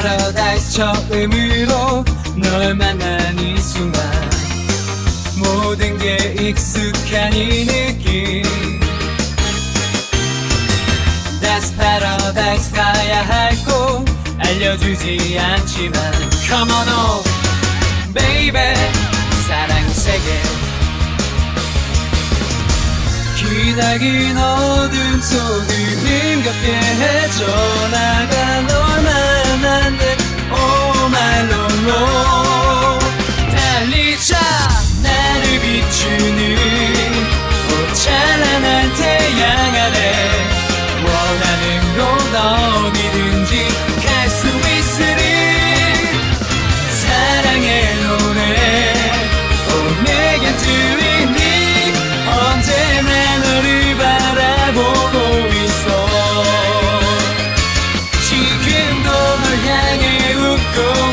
Paradise 처음으로 널 만난 이 순간 모든 게 익숙한 이 느낌. That's paradise 가야 할 곳. 알려주지 않지만 Come on home baby. 사랑 세계. 기나긴 어둠 속을 힘겹게 헤쳐나 너를 향해 웃고